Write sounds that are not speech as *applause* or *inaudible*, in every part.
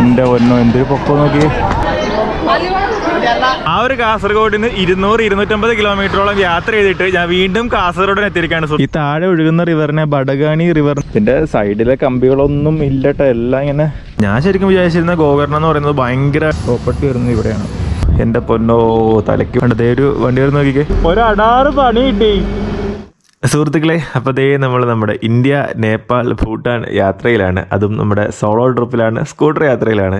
എന്റെ ഒന്നോ എന്തൊരു പൊക്കോ നോക്കി. ആ ഒരു കാസർഗോഡിന് നിന്ന് ഇരുന്നൂറ് ഇരുന്നൂറ്റമ്പത് കിലോമീറ്ററോളം യാത്ര ചെയ്തിട്ട് ഞാൻ വീണ്ടും കാസർഗോഡിന് എത്തിയിരിക്കുകയാണ് ഈ താഴെ ഒഴുകുന്ന റിവറിനെ ബടഗാണി റിവർ ഇതിന്റെ സൈഡിലെ കമ്പികളൊന്നും ഇല്ലട്ടോ എല്ലാം ഇങ്ങനെ. ഞാൻ ശരിക്കും വിചാരിച്ചിരുന്ന ഗോകർണം എന്ന് പറയുന്നത് ഭയങ്കര പ്രോപ്പർട്ടി വരുന്നത് ഇവിടെയാണ്. എന്റെ പൊന്നോ തലയ്ക്ക് വേണ്ടതേ ഒരു വണ്ടി വരുന്ന നോക്കിക്കേ. ഒരു അടാറ് പണി കിട്ടി. സുഹൃത്തുക്കളെ അപ്പോൾ ദേ നമ്മൾ നമ്മുടെ ഇന്ത്യ നേപ്പാൾ ഭൂട്ടാൻ യാത്രയിലാണ്. അതും നമ്മുടെ സോളോ ട്രിപ്പിലാണ് സ്കൂട്ടർ യാത്രയിലാണ്.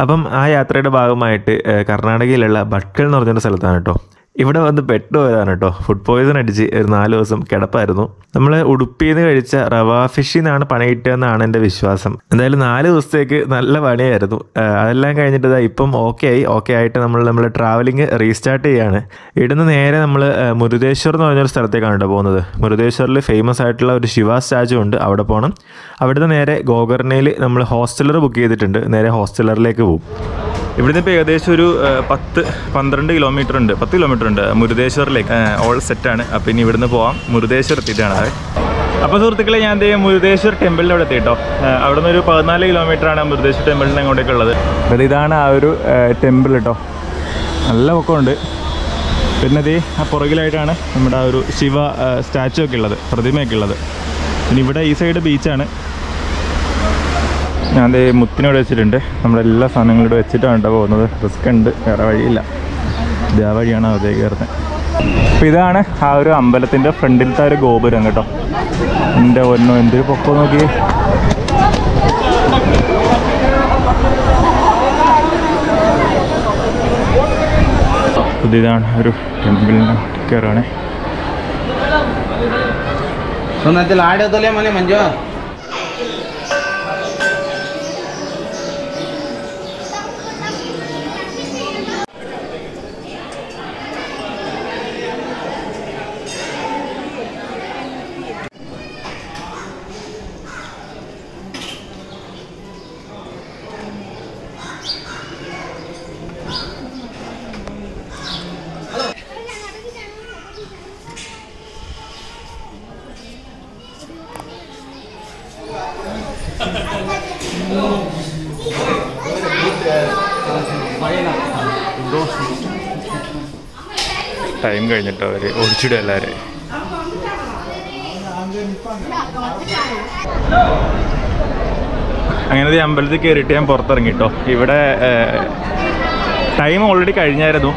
അപ്പം ആ യാത്രയുടെ ഭാഗമായിട്ട് കർണാടകയിലുള്ള ഭട്കൽ എന്ന് പറഞ്ഞൊരു സ്ഥലത്താണ് കേട്ടോ. ഇവിടെ വന്ന് പെട്ടുപോയതാണ് കേട്ടോ. ഫുഡ് പോയിസൺ അടിച്ച് ഒരു നാല് ദിവസം കിടപ്പായിരുന്നു. നമ്മൾ ഉടുപ്പിയിൽ നിന്ന് കഴിച്ച റവാ ഫിഷിൽ നിന്നാണ് പണി കിട്ടിയതെന്നാണ് എന്റെ വിശ്വാസം. എന്തായാലും നാല് ദിവസത്തേക്ക് നല്ല പണിയായിരുന്നു. അതെല്ലാം കഴിഞ്ഞിട്ട് ദാ ഇപ്പം ഓക്കെ ആയി. ഓക്കെ ആയിട്ട് നമ്മൾ നമ്മൾ ട്രാവലിംഗ് റീസ്റ്റാർട്ട് ചെയ്യാണ്. ഇവിടുന്ന് നേരെ നമ്മൾ മുരുദേശ്വർ എന്ന് പറഞ്ഞൊരു സ്ഥലത്തേക്കാണ് കേട്ടോ പോകുന്നത്. മുരുദേശ്വറിൽ ഫേമസ് ആയിട്ടുള്ള ഒരു ശിവ സ്റ്റാച്ചു ഉണ്ട്. അവിടെ പോകണം അവിടുന്ന് നേരെ ഗോകർണയിൽ നമ്മൾ ഹോസ്റ്റലർ ബുക്ക് ചെയ്തിട്ടുണ്ട്. നേരെ ഹോസ്റ്റലറിലേക്ക് പോകും. ഇവിടുന്ന് ഇപ്പോൾ ഏകദേശം ഒരു പത്ത് പന്ത്രണ്ട് കിലോമീറ്റർ ഉണ്ട്. പത്ത് കിലോമീറ്റർ ഉണ്ട്. മുരുദേശ്വറിലേക്ക് ഓൾ സെറ്റാണ് അപ്പോൾ ഇനി ഇവിടുന്ന് പോവാം. മുരുദേശ്വർ എത്തിയിട്ടാണ് അതെ. അപ്പോൾ സുഹൃത്തുക്കളെ ഞാൻ ദേ മുരുദേശ്വർ ടെമ്പിളിന്റെ അവിടെ എത്തി കേട്ടോ അവിടെ നിന്ന് ഒരു പതിനാല് കിലോമീറ്റർ ആണ് മുരുദേശ്വർ ടെമ്പിളിന്റെ അങ്ങോട്ടേക്കുള്ളത് അപ്പോൾ ഇതാണ് ആ ഒരു ടെമ്പിൾ കേട്ടോ നല്ല പൊക്കമുണ്ട്. പിന്നെ ദേ ആ പുറകിലായിട്ടാണ് നമ്മുടെ ആ ഒരു ശിവ സ്റ്റാച്ചു ഒക്കെ ഉള്ളത് പ്രതിമയൊക്കെ ഉള്ളത്. പിന്നെ ഇവിടെ ഈ സൈഡ് ബീച്ചാണ് ഞാൻ മുത്തിനോട് വെച്ചിട്ടുണ്ട്. നമ്മുടെ എല്ലാ സാധനങ്ങളും ഇവിടെ വെച്ചിട്ടാണ് കേട്ടോ പോകുന്നത്. റിസ്ക് ഉണ്ട്. വേറെ വഴിയില്ല. ഇത് ആ വഴിയാണ് അവിടെ കയറുന്നത്. അപ്പം ഇതാണ് ആ ഒരു അമ്പലത്തിന്റെ ഫ്രണ്ടിലത്തെ ഒരു ഗോപുരം കേട്ടോ. എന്റെ ഒന്നോ എന്തൊരു പൊക്കോ നോക്കി ഇതാണ് ഒരു ടെമ്പിളിന് കയറുകയാണേ ആടോ മഞ്ജു ഷൂട്ടിങ് കഴിഞ്ഞിട്ട് അവർ ഓടിച്ചിടും എല്ലാരെ അങ്ങനെ അമ്പലത്തിൽ കയറിയിട്ട് ഞാൻ പുറത്തിറങ്ങിട്ടോ ഇവിടെ ടൈം ഓൾറെഡി കഴിഞ്ഞായിരുന്നു.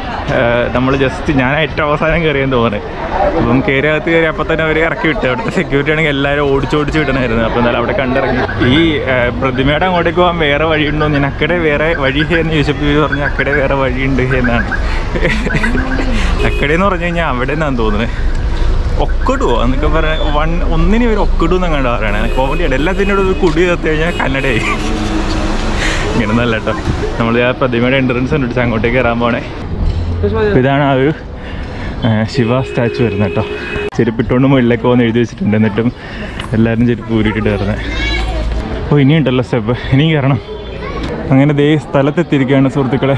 നമ്മൾ ജസ്റ്റ് ഞാൻ ഏറ്റവും അവസാനം കയറിയെന്ന് തോന്നുന്നത് അപ്പം കയറി അകത്ത് കയറി അപ്പം തന്നെ അവർ ഇറക്കി വിട്ടു. അവിടുത്തെ സെക്യൂരിറ്റി ആണെങ്കിൽ എല്ലാവരും ഓടിച്ചോടിച്ച് വിടണമായിരുന്നു അപ്പം എന്നാലും അവിടെ കണ്ടിറങ്ങി. ഈ പ്രതിമയുടെ അങ്ങോട്ടേക്ക് പോകാൻ വേറെ വഴിയുണ്ടോ ഞാൻ അക്കടെ വേറെ വഴി എന്ന് ചോദിച്ചപ്പോൾ ഇവർ പറഞ്ഞു അക്കടെ വേറെ വഴിയുണ്ട് എന്നാണ്. അക്കടെ എന്ന് പറഞ്ഞു കഴിഞ്ഞാൽ അവിടെ നിന്നാണ് തോന്നുന്നത് ഒക്കിടുവോ? എന്നൊക്കെ പറയാൻ വൺ ഒന്നിനും ഒരു ഒക്കിടു എന്നങ്ങാണ്ട് പറയണേ. കോമഡിയാണ് എല്ലാത്തിനോട് ഒരു കുടി ചേർത്ത് കഴിഞ്ഞാൽ കന്നഡയായി. ഇങ്ങനെ നല്ല കേട്ടോ നമ്മൾ ആ പ്രതിമയുടെ എൻട്രൻസ് കണ്ടിട്ട് അങ്ങോട്ടേക്ക് കയറാൻ പോണേ. ഇതാണ് ആ ഒരു ശിവ സ്റ്റാച്ചു വരുന്നത് കേട്ടോ ചെരുപ്പിട്ടുകൊണ്ട് മുകളിലേക്ക് പോകുന്ന എഴുതി വെച്ചിട്ടുണ്ട്. എന്നിട്ടും എല്ലാവരും ചെരുപ്പ് ഊരിട്ടിട്ട് വരുന്നത് അപ്പോൾ ഇനിയുണ്ടല്ലോ സ്റ്റെപ്പ്. ഇനിയും കയറണം. അങ്ങനെ ദേ സ്ഥലത്തെത്തിയിരിക്കുകയാണ് സുഹൃത്തുക്കളെ.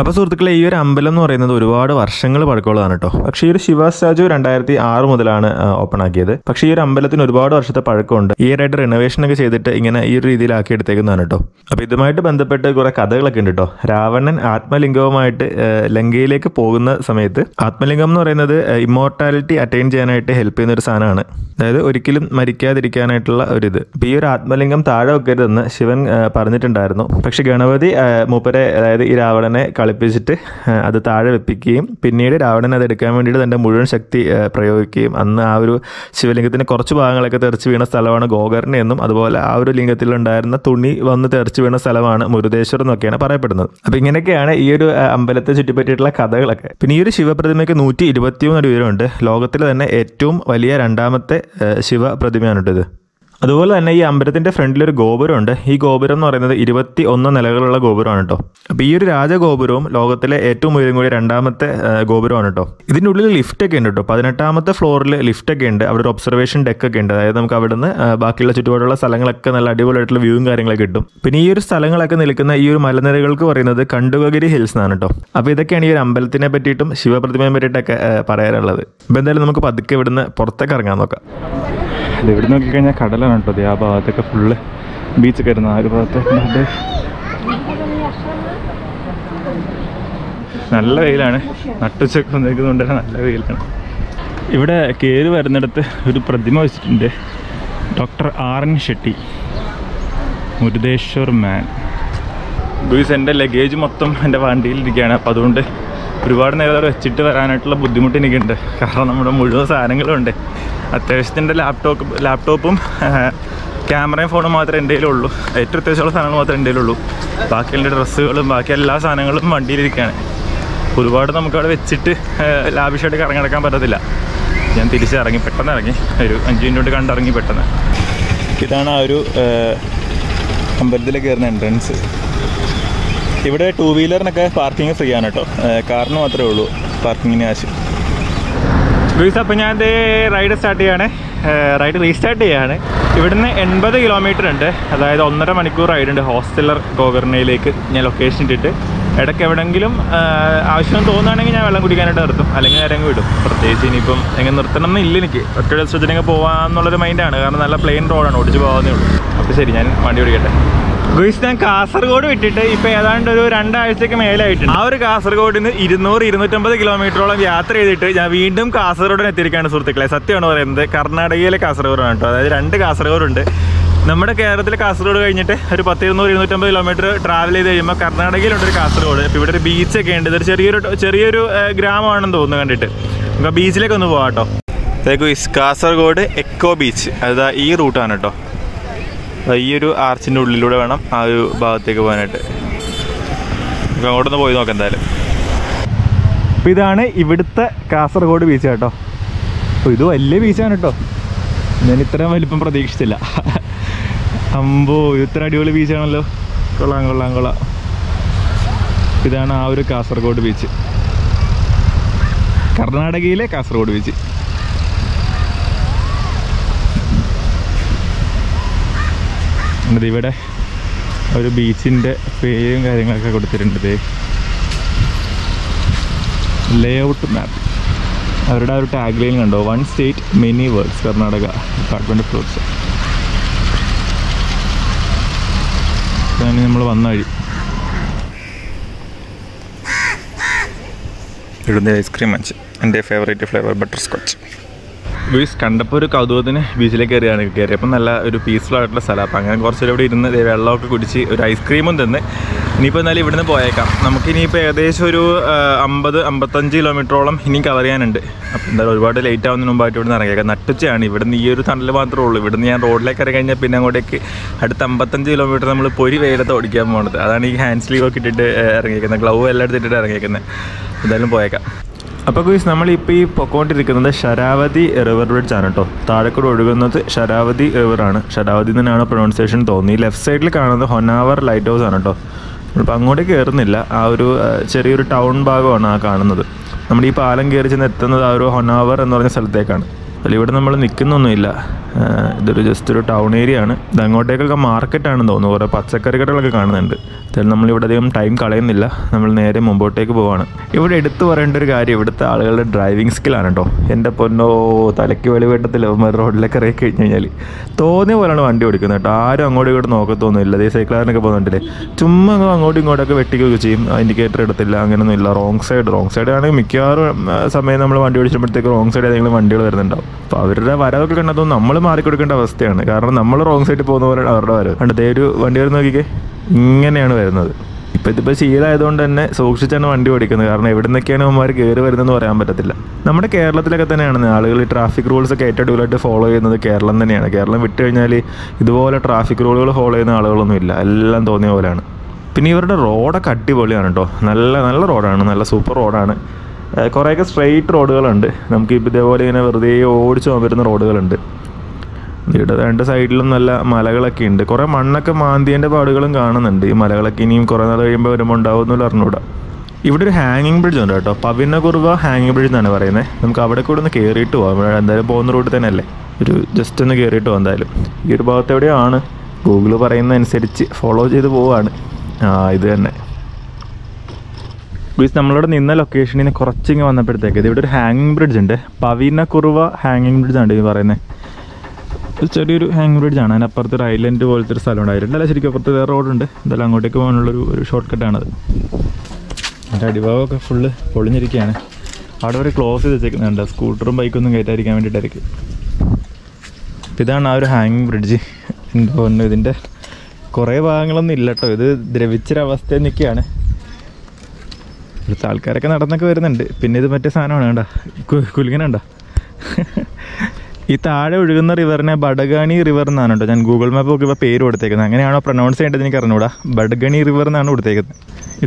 അപ്പോൾ സുഹൃത്തുക്കളെ ഈ ഒരു അമ്പലം എന്ന് പറയുന്നത് ഒരുപാട് വർഷങ്ങൾ പഴക്കമുള്ളതാണ് കേട്ടോ പക്ഷേ ഈ ഒരു ശിവ സ്റ്റാച്ചു രണ്ടായിരത്തി ആറ് മുതലാണ് ഓപ്പൺ ആക്കിയത്. പക്ഷേ ഈ ഒരു അമ്പലത്തിന് ഒരുപാട് വർഷത്തെ പഴക്കമുണ്ട്. ഈ റിനോവേഷൻ ഒക്കെ ചെയ്തിട്ട് ഇങ്ങനെ ഈ ഒരു രീതിയിലാക്കി എടുത്തേക്കുന്നതാണ് കേട്ടോ അപ്പോൾ ഇതുമായിട്ട് ബന്ധപ്പെട്ട് കുറേ കഥകളൊക്കെ ഉണ്ട് കേട്ടോ രാവണൻ ആത്മലിംഗവുമായിട്ട് ലങ്കയിലേക്ക് പോകുന്ന സമയത്ത് ആത്മലിംഗം എന്ന് പറയുന്നത് ഇമ്മോർട്ടാലിറ്റി അറ്റൈൻ ചെയ്യാനായിട്ട് ഹെൽപ്പ് ചെയ്യുന്ന ഒരു സാധനമാണ്. അതായത് ഒരിക്കലും മരിക്കാതിരിക്കാനായിട്ടുള്ള ഒരിത് അപ്പോൾ ഈ ഒരു ആത്മലിംഗം താഴെ വെക്കരുതെന്ന് ശിവൻ പറഞ്ഞിട്ടുണ്ടായിരുന്നു. പക്ഷെ ഗണപതി മൂപ്പരെ അതായത് ഈ രാവണനെ കളിപ്പിച്ചിട്ട് അത് താഴെ വെപ്പിക്കുകയും പിന്നീട് രാവണൻ അത് എടുക്കാൻ വേണ്ടിയിട്ട് തന്റെ മുഴുവൻ ശക്തി പ്രയോഗിക്കുകയും അന്ന് ആ ഒരു ശിവലിംഗത്തിന്റെ കുറച്ച് ഭാഗങ്ങളൊക്കെ തെറിച്ച് വീണ സ്ഥലമാണ് ഗോകർണ എന്നും അതുപോലെ ആ ഒരു ലിംഗത്തിലുണ്ടായിരുന്ന തുണി വന്ന് തെറിച്ച് വീണ സ്ഥലമാണ് മുരുദേശ്വർ എന്നൊക്കെയാണ് പറയപ്പെടുന്നത്. അപ്പോൾ ഇങ്ങനെയൊക്കെയാണ് ഈ ഒരു അമ്പലത്തെ ചുറ്റിപ്പറ്റിയിട്ടുള്ള കഥകളൊക്കെ. പിന്നെ ഈ ഒരു ശിവപ്രതിമയ്ക്ക് നൂറ്റി ഇരുപത്തിമൂന്ന് അടി ഉയരമുണ്ട്. ലോകത്തിലെ തന്നെ ഏറ്റവും വലിയ രണ്ടാമത്തെ ആ, ശിവപ്രതിമയാണ് ഇത് അതുപോലെ തന്നെ ഈ അമ്പലത്തിന്റെ ഫ്രണ്ടിൽ ഒരു ഗോപുരമുണ്ട്. ഈ ഗോപുരം എന്ന് പറയുന്നത് ഇരുപത്തി ഒന്ന് നിലകളുള്ള ഗോപുരമാണ് കേട്ടോ. അപ്പോൾ ഈ ഒരു രാജഗോപുരവും ലോകത്തിലെ ഏറ്റവും ഉയരം കൂടിയ രണ്ടാമത്തെ ഗോപുരമാണ് കേട്ടോ. ഇതിന്റെ ഉള്ളിൽ ലിഫ്റ്റ് ഒക്കെ ഉണ്ട് കേട്ടോ. പതിനെട്ടാമത്തെ ഫ്ലോറിൽ ലിഫ്റ്റ് ഒക്കെ ഉണ്ട്. അവിടെ ഒരു ഒബ്സർവേഷൻ ഡെക്ക് ഒക്കെ ഉണ്ട്. അതായത് നമുക്ക് അവിടുന്ന് ബാക്കിയുള്ള ചുറ്റുപാടുള്ള സ്ഥലങ്ങളൊക്കെ നല്ല അടിപൊളിയായിട്ടുള്ള വ്യൂവും കാര്യങ്ങളൊക്കെ കിട്ടും. പിന്നെ ഈ ഒരു സ്ഥലങ്ങളൊക്കെ നിൽക്കുന്ന ഈ ഒരു മലനിരകൾക്ക് പറയുന്നത് കണ്ടുകഗിരി ഹിൽസ് എന്നാണ് കേട്ടോ. അപ്പോൾ ഇതൊക്കെയാണ് ഈ ഒരു അമ്പലത്തിനെ പറ്റിയിട്ടും ശിവപ്രതിമയെ പറ്റിയിട്ടൊക്കെ പറയാനുള്ളത്. അപ്പോൾ എന്തായാലും നമുക്ക് പതുക്കെ ഇവിടുന്ന് പുറത്തേക്ക് ഇറങ്ങാൻ നോക്കാം. ഇത് ഇവിടെ നോക്കിക്കഴിഞ്ഞാൽ കടലാണ് കേട്ടോ. ആ ഭാഗത്തൊക്കെ ഫുള്ള് ബീച്ച് ആയിരുന്നു ആ ഒരു ഭാഗത്ത്. നല്ല വെയിലാണ്. നട്ടുച്ചൊക്കെ വന്നിരിക്കുന്നതുകൊണ്ട് തന്നെ നല്ല വെയിലാണ്. ഇവിടെ കയറി വരുന്നിടത്ത് ഒരു പ്രതിമ വെച്ചിട്ടുണ്ട്. Doctor R N Shetty. Murudeshwar man. ബീസ് എന്റെ ലഗേജ് മൊത്തം എന്റെ വണ്ടിയിലിരിക്കുകയാണ്. അപ്പോൾ അതുകൊണ്ട് ഒരുപാട് നേരം വെച്ചിട്ട് വരാനായിട്ടുള്ള ബുദ്ധിമുട്ട് എനിക്കുണ്ട്. കാരണം നമ്മുടെ മുഴുവൻ സാധനങ്ങളും ഉണ്ട്. അത്യാവശ്യത്തിന്റെ ലാപ്ടോപ്പ് ലാപ്ടോപ്പും ക്യാമറയും ഫോണും മാത്രമേ എന്റെ കയ്യിലുള്ളൂ. ഏറ്റവും അത്യാവശ്യമുള്ള സാധനങ്ങൾ മാത്രമേ എന്റെ കയ്യിലുള്ളൂ. ബാക്കി എന്റെ ഡ്രസ്സുകളും ബാക്കി എല്ലാ സാധനങ്ങളും വണ്ടിയിലിരിക്കുകയാണ്. ഒരുപാട് നമുക്കവിടെ വെച്ചിട്ട് ലാവിഷായിട്ട് കറങ്ങി നടക്കാൻ പറ്റത്തില്ല. ഞാൻ തിരിച്ചിറങ്ങി പെട്ടെന്ന് ഇറങ്ങി ഒരു അഞ്ച് മിനിറ്റ് കൊണ്ട് കണ്ടിറങ്ങി പെട്ടെന്ന്. ഇതാണ് ആ ഒരു അമ്പലത്തിലേക്ക് കയറുന്ന എൻട്രൻസ് ഇവിടെ ടൂ വീലറിനൊക്കെ പാർക്കിംഗ് ഫ്രീ ആണ് കേട്ടോ. കാറിന് മാത്രമേ ഉള്ളൂ. പാർക്കിങ്ങിന് കാശ് ലൂയിസ് അപ്പം ഞാൻ ദേ റൈഡ് സ്റ്റാർട്ട് ചെയ്യാണ്. റൈഡ് റീസ്റ്റാർട്ട് ചെയ്യാണ്. ഇവിടുന്ന് എൺപത് കിലോമീറ്റർ ഉണ്ട്. അതായത് ഒന്നര മണിക്കൂർ റൈഡ് ഉണ്ട്. ഹോസ്റ്റലർ ഗോകർണയിലേക്ക് ഞാൻ ലൊക്കേഷൻ ഇട്ടിട്ട്. ഇടയ്ക്ക് എവിടെങ്കിലും ആവശ്യം തോന്നുകയാണെങ്കിൽ ഞാൻ വെള്ളം കുടിക്കാനായിട്ട് നിർത്തും. അല്ലെങ്കിൽ ആരെങ്കിലും വിടും. പ്രത്യേകിച്ച് ഇനിയിപ്പം എങ്ങനെ നിർത്തണം എന്നില്ല എനിക്ക്. ഒറ്റ ദിവസത്തിനൊക്കെ പോകാമെന്നുള്ളൊരു മൈൻഡാണ് കാരണം നല്ല പ്ലെയിൻ റോഡാണ് ഓടിച്ച് പോകാവുന്നേ ഉള്ളൂ. അപ്പോൾ ശരി ഞാൻ വണ്ടി ഓടിക്കട്ടെ. ഗുയിസ് ഞാൻ കാസർഗോഡ് വിട്ടിട്ട് ഇപ്പൊ ഏതാണ്ട് ഒരു രണ്ടാഴ്ചക്ക് മേലായിട്ടുണ്ട്. ആ ഒരു കാസർഗോഡിൽ നിന്ന് ഇരുന്നൂറ് ഇരുന്നൂറ്റമ്പത് കിലോമീറ്ററോളം യാത്ര ചെയ്തിട്ട് ഞാൻ വീണ്ടും കാസർഗോഡിന് എത്തിയിരിക്കുകയാണ് സുഹൃത്തുക്കളെ. സത്യമാണ് പറയുന്നത്? കർണാടകയിലെ കാസർഗോഡാണ് കേട്ടോ. അതായത് രണ്ട് കാസർഗോഡുണ്ട്. നമ്മുടെ കേരളത്തിലെ കാസർഗോഡ് കഴിഞ്ഞിട്ട് ഒരു പത്ത് ഇരുന്നൂറ് ഇരുന്നൂറ്റമ്പത് കിലോമീറ്റർ ട്രാവൽ ചെയ്ത് കഴിയുമ്പോൾ കർണാടകയിലുണ്ട് ഒരു കാസർഗോഡ്. ഇപ്പോൾ ഇവിടെ ഒരു ബീച്ചൊക്കെ ഉണ്ട്. ഇതൊരു ചെറിയൊരു ചെറിയൊരു ഗ്രാമമാണെന്ന് തോന്നുന്നു കണ്ടിട്ട്. നമുക്ക് ബീച്ചിലേക്ക് ഒന്ന് പോകാം കേട്ടോ. Kasaragod eco beach. അതാ ഈ റൂട്ടാണ് കേട്ടോ. ഈ ഒരു ആർച്ചിന്റെ ഉള്ളിലൂടെ വേണം ആ ഒരു ഭാഗത്തേക്ക് പോകാനായിട്ട്. നമുക്ക് അങ്ങോട്ടൊന്ന് പോയി നോക്കാം എന്തായാലും. അപ്പോൾ ഇതാണ് ഇവിടുത്തെ കാസർഗോഡ് ബീച്ച് കേട്ടോ അപ്പോൾ ഇത് വലിയ ബീച്ചാണ് കേട്ടോ ഞാൻ ഇത്രയും വലിപ്പം പ്രതീക്ഷിച്ചില്ല. അമ്പോ ഇത് ഇത്ര അടിപൊളി ബീച്ചാണല്ലോ കൊള്ളാം കൊള്ളാം കൊള്ളാം. ഇതാണ് ആ ഒരു കാസർഗോഡ് ബീച്ച് കർണാടകയിലെ കാസർഗോഡ് ബീച്ച് എന്നിട്ട് ഇവിടെ ഒരു ബീച്ചിന്റെ പേരും കാര്യങ്ങളൊക്കെ കൊടുത്തിട്ടുണ്ട് ലേ ഔട്ട് മാപ്പ് അവരുടെ ഒരു ടാഗ് ലൈൻ കണ്ടോ? One state many words Karnataka department of fruits നമ്മൾ വന്ന വഴി. ഇടുന്ന ഐസ്ക്രീം മഞ്ച് എന്റെ favourite flavour butter scotch Louis കണ്ടപ്പോൾ ഒരു കൗതുകത്തിന് ബീച്ചിലേക്ക് കയറിയാണ് കയറിയപ്പോൾ നല്ല ഒരു പീസ്ഫുൾ ആയിട്ടുള്ള സ്ഥലം അപ്പോൾ അങ്ങനെ കുറച്ച് ഇവിടെ ഇരുന്ന് വെള്ളമൊക്കെ കുടിച്ച് ഒരു ഐസ്ക്രീമും തന്ന്. ഇനിയിപ്പോൾ എന്നാലും ഇവിടുന്ന് പോയേക്കാം. നമുക്ക് ഇനിയിപ്പോൾ ഏകദേശം ഒരു അമ്പത് അമ്പത്തഞ്ച് കിലോമീറ്ററോളം ഇനി കവർ ചെയ്യാനുണ്ട്. അപ്പോൾ എന്തായാലും ഒരുപാട് ലേറ്റ് ആവുന്നതിന് മുമ്പായിട്ട് ഇവിടുന്ന് ഇറങ്ങിയേക്കാം. നട്ടുച്ചയാണ്. ഇവിടുന്ന് ഈ ഒരു തണൽ മാത്രമേ ഉള്ളൂ. ഇവിടുന്ന് ഞാൻ റോഡിലേക്ക് ഇറങ്ങി കഴിഞ്ഞാൽ പിന്നെ അങ്ങോട്ടേക്ക് അടുത്ത അമ്പത്തഞ്ച് കിലോമീറ്റർ നമ്മൾ പൊരി വെയിലത്ത് ഓടിക്കാൻ പോകുന്നത് അതാണ് ഈ ഹാൻഡ് സ്ലീവ് ഒക്കെ ഇട്ടിട്ട് ഇറങ്ങിയേക്കുന്നത്. ഗ്ലൗ എല്ലാം എടുത്തിട്ടിട്ട് ഇറങ്ങിയേക്കുന്നത്. എന്തായാലും പോയേക്കാം. അപ്പോൾ ഗുയിസ് നമ്മളിപ്പോൾ ഈ പൊക്കോണ്ടിരിക്കുന്നത് ശരാവതി റിവർ ബ്രിഡ്ജ് ആണ് കേട്ടോ താഴെക്കൂടെ ഒഴുകുന്നത് ശരാവതി റിവറാണ് ശരാവതി തന്നെയാണ് പ്രൊണൗൺസിയേഷൻ തോന്നി ലെഫ്റ്റ് സൈഡിൽ കാണുന്നത് ഹൊനാവർ ലൈറ്റ് ഹൗസ് ആണ് കേട്ടോ നമ്മളിപ്പോൾ അങ്ങോട്ട് കയറുന്നില്ല ആ ഒരു ചെറിയൊരു ടൗൺ ഭാഗമാണ് ആ കാണുന്നത്. നമ്മൾ ഈ പാലം കയറി ചെന്ന് എത്തുന്നത് ആ ഒരു ഹൊനാവർ എന്ന് പറഞ്ഞ സ്ഥലത്തേക്കാണ്. അതിൽ ഇവിടെ നമ്മൾ നിൽക്കുന്നൊന്നുമില്ല. ഇതൊരു ജസ്റ്റ് ഒരു ടൗൺ ഏരിയ ആണ്. ഇത് അങ്ങോട്ടേക്കൊക്കെ മാർക്കറ്റാണെന്ന് തോന്നുന്നു. കുറേ പച്ചക്കറി കടകളൊക്കെ കാണുന്നുണ്ട്. നമ്മളിവിടെ അധികം ടൈം കളയുന്നില്ല. നമ്മൾ നേരെ മുമ്പോട്ടേക്ക് പോവാണ്. ഇവിടെ എടുത്തു പറയേണ്ട ഒരു കാര്യം ഇവിടുത്തെ ആളുകളുടെ ഡ്രൈവിംഗ് സ്കില്ലാണ് കേട്ടോ എന്റെ പൊന്നോ തലയ്ക്ക് വെളിവെട്ടത്തിൽ റോഡിലേക്ക് ഇറങ്ങി കഴിഞ്ഞ് കഴിഞ്ഞാൽ തോന്നിയ പോലെയാണ് വണ്ടി ഓടിക്കുന്നത് കേട്ടോ. ആരും അങ്ങോട്ടും ഇങ്ങോട്ടും നോക്കത്തൊന്നുമില്ല അതേ സൈക്കിളാരനൊക്കെ പോകുന്നുണ്ടല്ലേ? ചുമ്മാ അങ്ങ് അങ്ങോട്ടും ഇങ്ങോട്ടൊക്കെ വെട്ടിക്കുകയൊക്കെ ചെയ്യും. ഇൻഡിക്കേറ്റർ എടുത്തില്ല അങ്ങനെയൊന്നും ഇല്ല. റോങ് സൈഡ് റോങ് സൈഡ് ആണെങ്കിൽ മിക്കവാറും സമയം നമ്മൾ വണ്ടി ഓടിച്ചപ്പോഴത്തേക്ക് റോങ് സൈഡ് ഏതെങ്കിലും വണ്ടികൾ വരുന്നുണ്ടാവും. അപ്പോൾ അവരുടെ വരവൊക്കെ കണ്ടതും നമ്മൾ മാറിക്കൊടുക്കേണ്ട അവസ്ഥയാണ്. കാരണം നമ്മൾ റോങ് സൈഡിൽ പോകുന്ന പോലെയാണ് അവരുടെ വരവ്. കണ്ട് ദേ ഒരു വണ്ടി വരുന്ന നോക്കിക്കേ. ഇങ്ങനെയാണ് വരുന്നത് ഇപ്പം ഇതിപ്പോൾ ശീലമായതുകൊണ്ട് തന്നെ സൂക്ഷിച്ചാണ് വണ്ടി ഓടിക്കുന്നത്. കാരണം എവിടെ നിന്നൊക്കെയാണ് അവന്മാർ കയറി വരുന്നതെന്ന് പറയാൻ പറ്റത്തില്ല. നമ്മുടെ കേരളത്തിലൊക്കെ തന്നെയാണ് ആളുകൾ ഈ ട്രാഫിക് റൂൾസ് ഒക്കെ ഏറ്റവും അടിപൊളിയായിട്ട് ഫോളോ ചെയ്യുന്നത് കേരളം തന്നെയാണ്. കേരളം വിട്ട് കഴിഞ്ഞാൽ ഇതുപോലെ ട്രാഫിക് റൂളുകൾ ഫോളോ ചെയ്യുന്ന ആളുകളൊന്നും ഇല്ല. എല്ലാം തോന്നിയ പോലെയാണ്. പിന്നെ ഇവരുടെ റോഡൊക്കെ അടിപൊളിയാണ് കേട്ടോ. നല്ല നല്ല റോഡാണ് നല്ല സൂപ്പർ റോഡാണ് കുറേയൊക്കെ സ്ട്രെയിറ്റ് റോഡുകളുണ്ട് നമുക്ക് ഇപ്പോൾ ഇതേപോലെ ഇങ്ങനെ വെറുതെ ഓടിച്ചു പോകാൻ പറ്റുന്ന റോഡുകളുണ്ട് ഇവിടെ രണ്ട് സൈഡിലും നല്ല മലകളൊക്കെ ഉണ്ട്. കുറേ മണ്ണൊക്കെ മാന്തിയന്റെ പാടുകളും കാണുന്നുണ്ട്. ഈ മലകളൊക്കെ ഇനിയും കുറേ നാൾ കഴിയുമ്പോൾ വരുമ്പോൾ ഉണ്ടാവുമെന്നുള്ള അറിഞ്ഞൂടാ. ഇവിടെ ഒരു ഹാങ്ങിങ് ബ്രിഡ്ജ് ഉണ്ട് കേട്ടോ. പവിനകുറുവ ഹാങ്ങിങ് ബ്രിഡ്ജ് എന്നാണ് പറയുന്നത് നമുക്ക് അവിടെ കൂടെ ഒന്ന് കയറിയിട്ട് ഇവിടെ എന്തായാലും പോകുന്ന റൂട്ട് തന്നെയല്ലേ? ഒരു ജസ്റ്റ് ഒന്ന് കയറിയിട്ട് പോകാം എന്തായാലും. ഈ ഒരു ഭാഗത്ത് എവിടെയാണ്? ഗൂഗിൾ പറയുന്ന അനുസരിച്ച് ഫോളോ ചെയ്ത് പോവാണ്. ആ ഇത് തന്നെ. പ്ലീസ് നമ്മളിവിടെ നിന്ന ലൊക്കേഷനിൽ നിന്ന് കുറച്ചിങ്ങ് വന്നപ്പോഴത്തേക്ക് ഇവിടെ ഒരു ഹാങ്ങിങ് ബ്രിഡ്ജ് ഉണ്ട്. പവിന കുറുവ ഹാങ്ങിങ് ബ്രിഡ്ജ് ആണ് ഈ പറയുന്നത് ഇത് ചെറിയൊരു ഹാങ് ബ്രിഡ്ജ് ആണ്. അതിനപ്പുറത്ത് ഒരു ഐലൻഡ് പോലത്തെ ഒരു സ്ഥലം ഉണ്ടായിരുന്നു. അല്ല ശരിക്കും അപ്പുറത്ത് വേറെ റോഡുണ്ട് എന്തായാലും അങ്ങോട്ടേക്ക് പോകാനുള്ളൊരു ഒരു ഷോർട്ട് കട്ടാണത് എന്റെ അടിഭാഗമൊക്കെ ഫുള്ള് പൊളിഞ്ഞിരിക്കുകയാണ് അവിടെ വരെ ക്ലോസ് ചെയ്ത് വെച്ചേക്കുന്നുണ്ട്. സ്കൂട്ടറും ബൈക്കൊന്നും കയറ്റാതിരിക്കാൻ വേണ്ടിയിട്ടായിരിക്കും. ഇതാണ് ആ ഒരു ഹാങ്ങിങ് ബ്രിഡ്ജ് എന്തോ ഒന്ന് ഇതിന്റെ കുറേ ഭാഗങ്ങളൊന്നും ഇല്ല കേട്ടോ ഇത് ദ്രവിച്ചൊരവസ്ഥയിൽ നിൽക്കുകയാണ്. ഇവിടുത്തെ ആൾക്കാരൊക്കെ നടന്നൊക്കെ വരുന്നുണ്ട്. പിന്നെ ഇത് മറ്റേ സാധനമാണ് കണ്ട? കുലുങ്ങനുണ്ട? ഈ താഴെ ഒഴുകുന്ന റിവറിനെ ബഡഗാണി റിവർ എന്നാണ് കേട്ടോ ഞാൻ ഗൂഗിൾ മാപ്പ് നോക്കിയപ്പോൾ പേര് കൊടുത്തേക്കുന്നത്. അങ്ങനെയാണോ പ്രൊനൗൺസ് ചെയ്യേണ്ടത് എനിക്ക് അറിഞ്ഞൂടാ. ബഡഗണി റിവർ എന്നാണ് കൊടുത്തേക്കുന്നത്.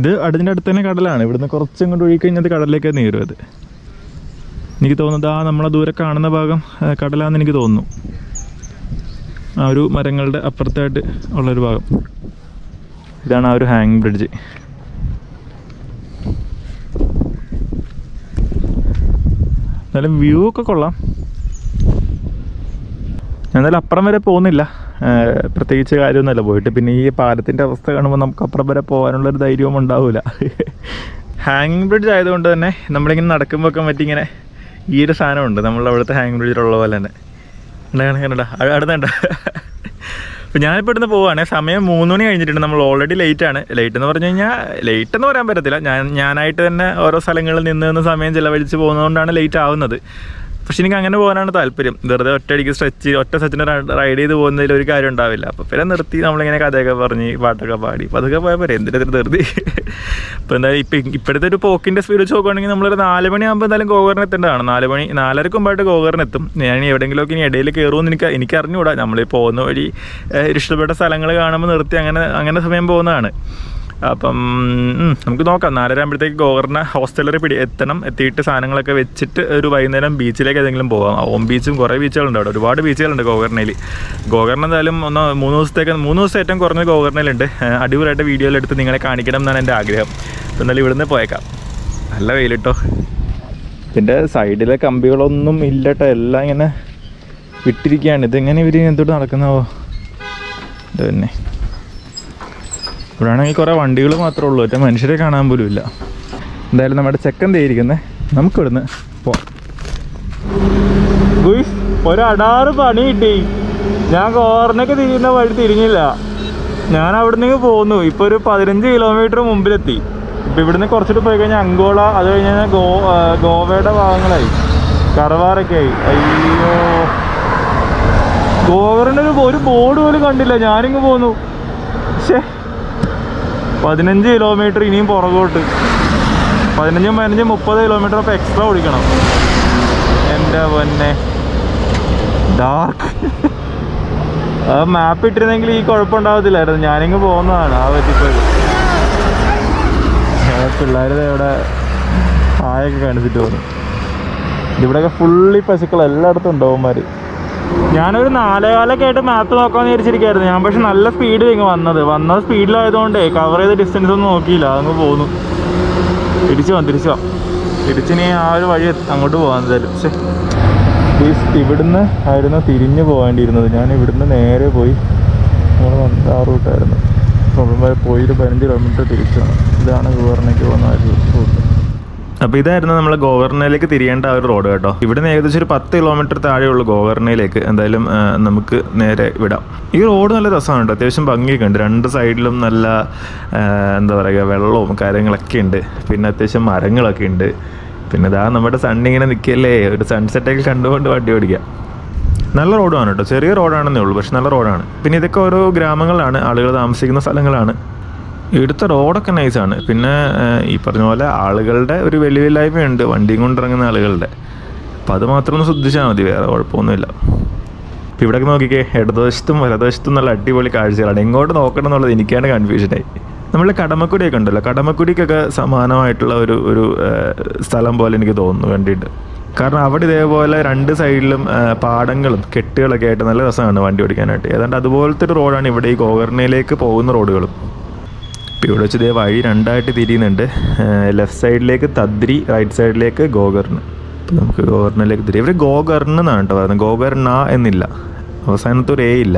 ഇത് അതിന്റെ അടുത്ത് തന്നെ കടലാണ്. ഇവിടുന്ന് കുറച്ചും ഒഴുകി കഴിഞ്ഞാൽ കടലിലേക്ക് നീരും അത്. എനിക്ക് തോന്നുന്നത് ആ നമ്മളെ ദൂരെ കാണുന്ന ഭാഗം കടലാണെന്ന് എനിക്ക് തോന്നുന്നു. ആ ഒരു മരങ്ങളുടെ അപ്പുറത്തായിട്ട് ഉള്ളൊരു ഭാഗം. ഇതാണ് ആ ഒരു ഹാങ് ബ്രിഡ്ജ് എന്നാലും വ്യൂ ഒക്കെ കൊള്ളാം. എന്തായാലും അപ്പുറം വരെ പോകുന്നില്ല. പ്രത്യേകിച്ച് കാര്യമൊന്നുമല്ല. പോയിട്ട് പിന്നെ ഈ പാലത്തിന്റെ അവസ്ഥ കാണുമ്പോൾ നമുക്ക് അപ്പുറം വരെ പോകാനുള്ളൊരു ധൈര്യവും ഉണ്ടാവില്ല. ഹാങ്ങിങ് ബ്രിഡ്ജ് ആയതുകൊണ്ട് തന്നെ നമ്മളിങ്ങനെ നടക്കുമ്പോൾ ഒക്കെ മറ്റിങ്ങനെ ഈ ഒരു സാധനമുണ്ട്. നമ്മൾ അവിടുത്തെ ഹാങ് ബ്രിഡ്ജിലുള്ള പോലെ തന്നെ. കണ്ട കണ്ട അടുത്തുണ്ട് അപ്പോൾ ഞാനിപ്പോൾ ഇവിടുന്ന് പോവാണ്. സമയം മൂന്ന് മണി കഴിഞ്ഞിട്ടുണ്ട്. നമ്മൾ ഓൾറെഡി ലേറ്റ് ആണ്. ലേറ്റ് എന്ന് പറഞ്ഞു കഴിഞ്ഞാൽ ലേറ്റ് എന്ന് പറയാൻ പറ്റത്തില്ല. ഞാൻ ഞാനായിട്ട് തന്നെ ഓരോ സ്ഥലങ്ങളിൽ നിന്ന് സമയം ചിലവഴിച്ച് പോകുന്നതുകൊണ്ടാണ് ലേറ്റ് ആവുന്നത്. പക്ഷെ എനിക്ക് അങ്ങനെ പോകാനാണ് താല്പര്യം. വെറുതെ ഒറ്റയടിക്ക് സ്ട്രെച്ച് ഒറ്റ സെറ്റിന് റൈഡ് ചെയ്ത് പോകുന്നതിൽ ഒരു കാര്യം ഉണ്ടാവില്ല. അപ്പോൾ പിന്നെ നിർത്തി നമ്മളിങ്ങനെ കഥയൊക്കെ പറഞ്ഞ് പാട്ടൊക്കെ പാടി. അപ്പോൾ അതൊക്കെ പോയാൽ പോരെ എന്തിനാ നിർത്തി? *laughs* ഇപ്പോൾ എന്തായാലും ഇപ്പം ഇപ്പോഴത്തെ ഒരു പോക്കിന്റെ സ്പീഡ് വെച്ച് നോക്കുകയാണെങ്കിൽ നമ്മളൊരു നാല് മണിയാകുമ്പോൾ എന്തായാലും ഗോകറിന് എത്തേണ്ടതാണ്. നാല് മണി നാലരക്ക് മുമ്പായിട്ട് ഗോകറിന് എത്തും ഞാൻ എവിടെയെങ്കിലുമൊക്കെ ഇനി ഇടയിൽ കയറുമെന്ന് എനിക്ക് എനിക്ക് അറിഞ്ഞുകൂടാ. നമ്മൾ പോകുന്ന വഴി ഇഷ്ടപ്പെട്ട സ്ഥലങ്ങൾ കാണുമ്പോൾ നിർത്തി അങ്ങനെ അങ്ങനെ സമയം പോകുന്നതാണ്. അപ്പം നമുക്ക് നോക്കാം. നാലര ആകുമ്പോഴത്തേക്ക് ഗോവർണ ഹോസ്റ്റലറി പിടി എത്തണം. എത്തിയിട്ട് സാധനങ്ങളൊക്കെ വെച്ചിട്ട് ഒരു വൈകുന്നേരം ബീച്ചിലേക്ക് ഏതെങ്കിലും പോകാം ഓം ബീച്ചും കുറേ ബീച്ചുകളുണ്ട് അവിടെ. ഒരുപാട് ബീച്ചുകളുണ്ട് ഗോകർണയിൽ ഗോകർണ എന്തായാലും ഒന്ന് മൂന്ന് ദിവസത്തേക്ക് മൂന്ന് ദിവസം ഏറ്റവും കുറഞ്ഞ ഗോവർണയിലുണ്ട് അടിപൊളിയായിട്ട് വീഡിയോയിൽ എടുത്ത് നിങ്ങളെ കാണിക്കണം എന്നാണ് എന്റെ ആഗ്രഹം. എന്നാലും ഇവിടുന്ന് പോയേക്കാം. നല്ല വെയിലിട്ടോ. ഇതിന്റെ സൈഡിലെ കമ്പികളൊന്നും ഇല്ലട്ടോ. എല്ലാം ഇങ്ങനെ വിട്ടിരിക്കുകയാണ്. ഇതെങ്ങനെ ഇവർ എന്തുകൊണ്ട് നടക്കുന്നവോ ഇത് തന്നെ. ഇവിടെയാണെങ്കിൽ കുറേ വണ്ടികൾ മാത്രമേ ഉള്ളൂ. ഒറ്റ മനുഷ്യരെ കാണാൻ പോലും ഇല്ല. എന്തായാലും നമ്മുടെ ചെക്കൻ തേയിരിക്കുന്നേ നമുക്ക് ഇവിടുന്ന് പോവാം. ഒരടാറ് പണി കിട്ടി. ഞാൻ കോർണൊക്കെ തിരിയുന്ന വഴി തിരിഞ്ഞില്ല. ഞാൻ അവിടുന്ന് പോന്നു. ഇപ്പോൾ ഒരു പതിനഞ്ച് കിലോമീറ്റർ മുമ്പിലെത്തി. ഇപ്പം ഇവിടുന്ന് കുറച്ചിട്ട് പോയി കഴിഞ്ഞാൽ അങ്കോള അത് കഴിഞ്ഞ് കഴിഞ്ഞാൽ ഗോ ഗോവയുടെ ഭാഗങ്ങളായി. കറവാറൊക്കെ ആയി. അയ്യോ. ഗോവറിന്റെ ഒരു ഒരു ബോർഡ് പോലും കണ്ടില്ല. ഞാനിങ്ങ് പോന്നു. ശേ പതിനഞ്ച് കിലോമീറ്റർ ഇനിയും പുറകോട്ട്. പതിനഞ്ചും പതിനഞ്ചും മുപ്പത് കിലോമീറ്റർ അപ്പോൾ എക്സ്ട്രാ ഓടിക്കണം. എന്റെ പൊന്നെ. ഡാർക്ക് ആ മാപ്പ് ഇട്ടിരുന്നെങ്കിൽ ഈ കുഴപ്പമുണ്ടാവത്തില്ലായിരുന്നു ഞാനിങ്ങ് പോകുന്നതാണ്. ആ പറ്റിപ്പോയത് പിള്ളേർ ഇവിടെ ആയൊക്കെ കാണിച്ചിട്ട് പോകുന്നു ഇവിടെയൊക്കെ ഫുള്ളി പശുക്കൾ എല്ലായിടത്തും ഉണ്ടാവുമാർ ഞാനൊരു നാലേകാലൊക്കെ ആയിട്ട് മാപ്പ് നോക്കാമെന്ന് വിചാരിച്ചിരിക്കായിരുന്നു. ഞാൻ പക്ഷെ നല്ല സ്പീഡിൽ ഇങ്ങ് വന്നത്. വന്ന സ്പീഡിലായതുകൊണ്ടേ കവർ ചെയ്ത ഡിസ്റ്റൻസ് ഒന്നും നോക്കിയില്ല. അങ്ങ് പോന്നു. തിരിച്ചു വന്നു തിരിച്ചു വാ. തിരിച്ചിനി ആ ഒരു വഴി അങ്ങോട്ട് പോകാൻ പ്ലീസ് ഇവിടുന്ന് ആയിരുന്നു തിരിഞ്ഞു പോകേണ്ടിയിരുന്നത് ഞാൻ ഇവിടുന്ന് നേരെ പോയി നമ്മൾ വന്ന ആ റൂട്ടായിരുന്നു. പോയി ഒരു പതിനഞ്ച് കിലോമീറ്റർ തിരിച്ചു ഇതാണ് ഗവർണയ്ക്ക് പോകുന്ന ആ റൂട്ട്. അപ്പോൾ ഇതായിരുന്നു നമ്മൾ ഗോവർണയിലേക്ക് തിരിയേണ്ട ആ ഒരു റോഡ് കേട്ടോ. ഇവിടെ ഇവിടുന്ന് ഏകദേശം ഒരു പത്ത് കിലോമീറ്റർ താഴെയുള്ള ഗോവർണയിലേക്ക്. എന്തായാലും നമുക്ക് നേരെ വിടാം. ഈ റോഡ് നല്ല രസമാണ് കേട്ടോ. അത്യാവശ്യം ഭംഗിയൊക്കെ ഉണ്ട്. രണ്ട് സൈഡിലും നല്ല എന്താ പറയുക വെള്ളവും കാര്യങ്ങളൊക്കെ ഉണ്ട്. പിന്നെ അത്യാവശ്യം മരങ്ങളൊക്കെ ഉണ്ട്. പിന്നെ ഇതാ നമ്മുടെ സണ്ണിങ്ങനെ നിൽക്കല്ലേ ഒരു സൺസെറ്റൊക്കെ കണ്ടുകൊണ്ട് വണ്ടി ഓടിക്കാം. നല്ല റോഡാണ് കേട്ടോ. ചെറിയ റോഡാണെന്നേ ഉള്ളൂ പക്ഷെ നല്ല റോഡാണ്. പിന്നെ ഇതൊക്കെ ഓരോ ഗ്രാമങ്ങളാണ് ആളുകൾ താമസിക്കുന്ന സ്ഥലങ്ങളാണ്. ഇവിടുത്തെ റോഡൊക്കെ നൈസാണ് പിന്നെ ഈ പറഞ്ഞ പോലെ ആളുകളുടെ ഒരു വെല്ലുവില്ലായ്മയുണ്ട് വണ്ടിയും കൊണ്ടിറങ്ങുന്ന ആളുകളുടെ. അപ്പം അത് മാത്രം ഒന്ന് ശ്രദ്ധിച്ചാൽ മതി. വേറെ കുഴപ്പമൊന്നുമില്ല. ഇപ്പം ഇവിടെയൊക്കെ നോക്കിക്കേ ഇടതുവശത്തും വലതുവശത്തും നല്ല അടിപൊളി കാഴ്ചകളാണ്. എങ്ങോട്ട് നോക്കണം എന്നുള്ളത് എനിക്കാണ് കൺഫ്യൂഷനായി നമ്മൾ കടമക്കുടിയൊക്കെ ഉണ്ടല്ലോ. കടമക്കുടിക്കൊക്കെ സമാനമായിട്ടുള്ള ഒരു ഒരു സ്ഥലം പോലെ എനിക്ക് തോന്നുന്നു കണ്ടിട്ട് കാരണം അവിടെ ഇതേപോലെ രണ്ട് സൈഡിലും പാടങ്ങളും കെട്ടുകളൊക്കെ ആയിട്ട് നല്ല രസമാണ് വണ്ടി ഓടിക്കാനായിട്ട്. ഏതാണ്ട് അതുപോലത്തെ ഒരു റോഡാണ് ഇവിടെ ഈ ഗോകർണയിലേക്ക് പോകുന്ന റോഡുകളും ഇപ്പോൾ ഇവിടെ വെച്ച് ഇതേ വഴി രണ്ടായിട്ട് തിരിയുന്നുണ്ട്. ലെഫ്റ്റ് സൈഡിലേക്ക് തദ്രി റൈറ്റ് സൈഡിലേക്ക് ഗോകർണ്. അപ്പോൾ നമുക്ക് ഗോകർണിലേക്ക് തിരിയും ഇവർ ഗോകർണ് എന്നാണ് കേട്ടോ പറയുന്നത്. ഗോകർണ എന്നില്ല. അവസാനത്തൊരു എ ഇല്ല.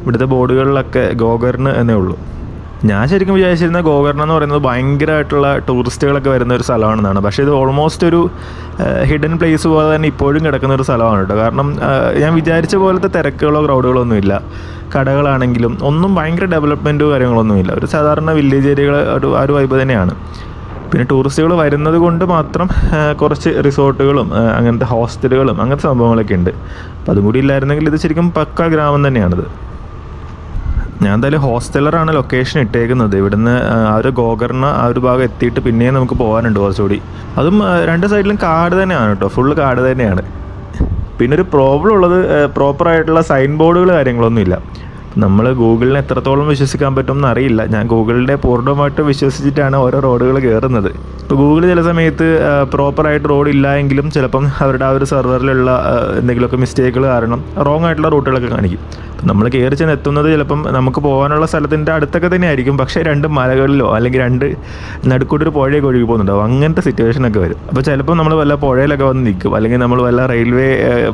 ഇവിടുത്തെ ബോർഡുകളിലൊക്കെ ഗോകർണ് എന്നേ ഉള്ളൂ. ഞാൻ ശരിക്കും വിചാരിച്ചിരുന്ന ഗോകർണ എന്ന് പറയുന്നത് ഭയങ്കരമായിട്ടുള്ള ടൂറിസ്റ്റുകളൊക്കെ വരുന്ന ഒരു സ്ഥലമാണെന്നാണ്. പക്ഷേ ഇത് ഓൾമോസ്റ്റ് ഒരു ഹിഡൻ പ്ലേസ് പോലെ തന്നെ ഇപ്പോഴും കിടക്കുന്ന ഒരു സ്ഥലമാണ് കേട്ടോ. കാരണം ഞാൻ വിചാരിച്ച പോലത്തെ തിരക്കുകളോ ക്രൗഡുകളോ ഒന്നുമില്ല കടകളാണെങ്കിലും ഒന്നും ഭയങ്കര ഡെവലപ്മെന്റോ കാര്യങ്ങളൊന്നുമില്ല ഒരു സാധാരണ വില്ലേജ് ഏരിയകൾ ഒരു ആ ഒരു വൈബ് തന്നെയാണ്. പിന്നെ ടൂറിസ്റ്റുകൾ വരുന്നത് കൊണ്ട് മാത്രം കുറച്ച് റിസോർട്ടുകളും അങ്ങനത്തെ ഹോസ്റ്റലുകളും അങ്ങനത്തെ സംഭവങ്ങളൊക്കെ ഉണ്ട്. അപ്പോൾ അതും കൂടി ഇല്ലായിരുന്നെങ്കിൽ ഇത് ശരിക്കും പക്ക ഗ്രാമം തന്നെയാണിത്. ഞാൻ എന്തായാലും ഹോസ്റ്റലറാണ് ലൊക്കേഷൻ ഇട്ടേക്കുന്നത്. ഇവിടുന്ന് ആ, ഒരു ഗോകർണ ആ ഒരു ഭാഗം എത്തിയിട്ട് പിന്നെയും നമുക്ക് പോകാനുണ്ട് കുറച്ചുകൂടി. അതും രണ്ട് സൈഡിലും കാട് തന്നെയാണ് കേട്ടോ. ഫുള്ള് കാട് തന്നെയാണ്. പിന്നെ ഒരു പ്രോബ്ലം ഉള്ളത് പ്രോപ്പറായിട്ടുള്ള സൈൻ ബോർഡുകൾ കാര്യങ്ങളൊന്നും ഇല്ല. നമ്മൾ ഗൂഗിളിനെ എത്രത്തോളം വിശ്വസിക്കാൻ പറ്റുമെന്ന് അറിയില്ല ഞാൻ ഗൂഗിളിന്റെ പൂർണമായിട്ട് വിശ്വസിച്ചിട്ടാണ് ഓരോ റോഡുകൾ കയറുന്നത് ഇപ്പോൾ ഗൂഗിൾ ചില സമയത്ത് പ്രോപ്പറായിട്ട് റോഡ് ഇല്ല എങ്കിലും ചിലപ്പം അവരുടെ ആ ഒരു സെർവറിലുള്ള എന്തെങ്കിലുമൊക്കെ മിസ്റ്റേക്കുകൾ കാരണം റോങ് ആയിട്ടുള്ള റൂട്ടുകളൊക്കെ കാണിക്കും. നമ്മൾ കയറി ചെന്ന് എത്തുന്നത് ചിലപ്പം നമുക്ക് പോകാനുള്ള സ്ഥലത്തിന്റെ അടുത്തൊക്കെ തന്നെ ആയിരിക്കും പക്ഷേ രണ്ട് മലകളിലോ അല്ലെങ്കിൽ രണ്ട് നടുക്കൂട്ടൊരു പുഴയൊക്കെ ഒഴുകി പോകുന്നുണ്ടാവും. അങ്ങനത്തെ സിറ്റുവേഷനൊക്കെ വരും. അപ്പോൾ ചിലപ്പോൾ നമ്മൾ വല്ല പുഴയിലൊക്കെ വന്ന് നിൽക്കും. അല്ലെങ്കിൽ നമ്മൾ വല്ല റെയിൽവേ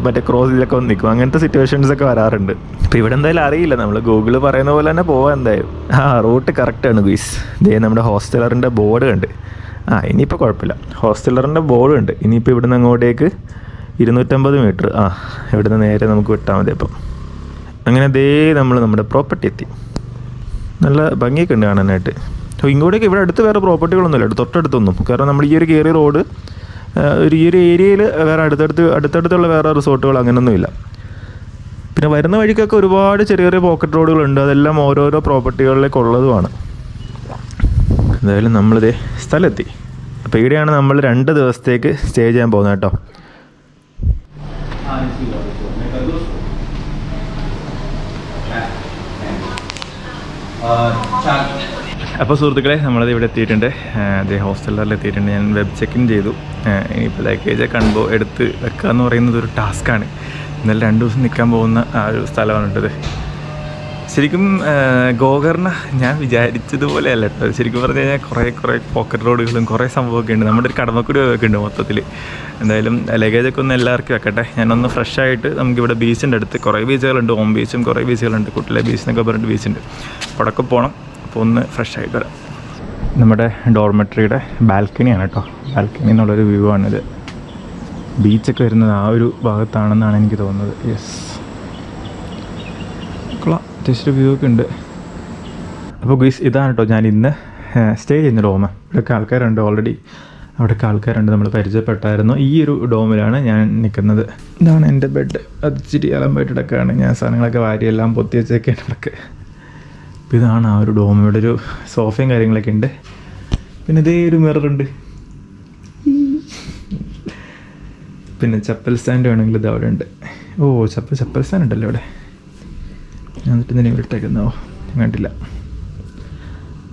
മറ്റേ ക്രോസിലൊക്കെ വന്ന് നിൽക്കും. അങ്ങനത്തെ സിറ്റുവേഷൻസൊക്കെ വരാറുണ്ട്. അപ്പോൾ ഇവിടെ എന്തായാലും അറിയില്ല. നമ്മൾ ഗൂഗിൾ പറയുന്ന പോലെ തന്നെ പോവാൻ എന്തായാലും. ആ റൂട്ട് കറക്റ്റാണ് ഗുയിസ്. ദേ നമ്മുടെ ഹോസ്റ്റലറിന്റെ ബോർഡ് കണ്ട്. ആ ഇനിയിപ്പോൾ കുഴപ്പമില്ല. ഹോസ്റ്റലറിന്റെ ബോർഡ് ഉണ്ട്. ഇനിയിപ്പോൾ ഇവിടുന്ന് അങ്ങോട്ടേക്ക് ഇരുന്നൂറ്റമ്പത് മീറ്റർ ആ ഇവിടുന്ന് നേരെ നമുക്ക് വിട്ടാൽ മതി അപ്പം. അങ്ങനെ ദേ നമ്മൾ നമ്മുടെ പ്രോപ്പർട്ടി എത്തി. നല്ല ഭംഗിയൊക്കെ ഉണ്ട് കാണാനായിട്ട്. അപ്പോൾ ഇങ്ങോട്ടേക്ക് ഇവിടെ അടുത്ത് വേറെ പ്രോപ്പർട്ടികളൊന്നുമില്ല തൊട്ടടുത്തൊന്നും. കാരണം നമ്മൾ ഈ ഒരു കയറിയ റോഡ് ഒരു ഈ ഒരു ഏരിയയിൽ വേറെ അടുത്തടുത്ത് അടുത്തടുത്തുള്ള വേറെ റിസോർട്ടുകൾ അങ്ങനെയൊന്നുമില്ല പിന്നെ വരുന്ന വഴിക്കൊക്കെ ഒരുപാട് ചെറിയ ചെറിയ പോക്കറ്റ് റോഡുകളുണ്ട് അതെല്ലാം ഓരോരോ പ്രോപ്പർട്ടികളിലേക്ക് ഉള്ളതുമാണ്. എന്തായാലും നമ്മളിതേ സ്ഥലത്തെത്തി അപ്പോൾ ഇവിടെയാണ് നമ്മൾ രണ്ട് ദിവസത്തേക്ക് സ്റ്റേ ചെയ്യാൻ പോകുന്നത് കേട്ടോ. അപ്പോൾ സുഹൃത്തുക്കളെ നമ്മളത് ഇവിടെ എത്തിയിട്ടുണ്ട്. അതേ ഹോസ്റ്റലിൽ എത്തിയിട്ടുണ്ട് ഞാൻ വെബ് ചെക്കിൻ ചെയ്തു. ഇനിയിപ്പോൾ ലഗേജൊക്കെ കൺബോ എടുത്ത് വെക്കുക എന്ന് പറയുന്നത് ഒരു ടാസ്ക്കാണ് എന്നാലും രണ്ട് ദിവസം നിൽക്കാൻ പോകുന്ന ആ ഒരു സ്ഥലമാണ് കേട്ടത് ശരിക്കും ഗോകർണ ഞാൻ വിചാരിച്ചതുപോലെ അല്ല കേട്ടോ. ശരിക്കും പറഞ്ഞു കഴിഞ്ഞാൽ കുറേ കുറേ പോക്കറ്റ് റോഡുകളും കുറേ സംഭവമൊക്കെ ഉണ്ട്. നമ്മുടെ ഒരു കടമക്കുടി ഒക്കെ ഉണ്ട് മൊത്തത്തിൽ. എന്തായാലും ലഗേജൊക്കെ ഒന്ന് എല്ലാവർക്കും വെക്കട്ടെ. ഞാനൊന്ന് ഫ്രഷ് ആയിട്ട് നമുക്കിവിടെ ബീച്ചിന്റെ അടുത്ത് കുറേ ബീച്ചുകളുണ്ട് ഓം ബീച്ചും കുറേ ബീച്ചുകളുണ്ട് കുട്ടിലെ ബീച്ച് എന്നൊക്കെ പറഞ്ഞിട്ട് ബീച്ചുണ്ട് അവിടെയൊക്കെ പോകണം അപ്പോൾ ഒന്ന് ഫ്രഷ് ആയിട്ട് വരാം. നമ്മുടെ ഡോർമെട്രിയുടെ ബാൽക്കണിയാണ് കേട്ടോ. ബാൽക്കണി എന്നുള്ളൊരു വ്യൂ ആണിത്. ബീച്ചൊക്കെ വരുന്നത് ആ ഒരു ഭാഗത്താണെന്നാണ് എനിക്ക് തോന്നുന്നത്. യെസ് അത്യാവശ്യം വ്യൂ ഒക്കെ ഉണ്ട്. അപ്പോൾ ഗീസ് ഇതാണ് കേട്ടോ ഞാൻ ഇന്ന് സ്റ്റേ ചെയ്യുന്ന ഡോമ്. ഇവിടെയൊക്കെ ആൾക്കാരുണ്ട് ഓൾറെഡി അവിടെയൊക്കെ ആൾക്കാരുണ്ട് നമ്മൾ പരിചയപ്പെട്ടായിരുന്നു. ഈ ഒരു ഡോമിലാണ് ഞാൻ നിൽക്കുന്നത് ഇതാണ് എന്റെ ബെഡ് അത് ഇച്ചിരി അലമ്പായിട്ടിടക്കാണ് ഞാൻ സാധനങ്ങളൊക്കെ വാരിയെല്ലാം പൊത്തി വെച്ചേക്കാണ് ഇവിടൊക്കെ. അപ്പോൾ ഇതാണ് ആ ഒരു ഡോം ഇവിടെ ഒരു സോഫയും കാര്യങ്ങളൊക്കെ ഉണ്ട്. പിന്നെ ഇതേ ഒരു മിററുണ്ട് പിന്നെ ചപ്പൽ സ്റ്റാൻഡ് വേണമെങ്കിൽ ഇത് അവിടെ ഉണ്ട്. ഓ ചപ്പൽ ചപ്പൽ സ്റ്റാൻഡ് ഉണ്ടല്ലോ ഞാൻ എന്നിട്ട് ഇതിനെ ഇട്ടേക്കുന്നോ കണ്ടില്ല.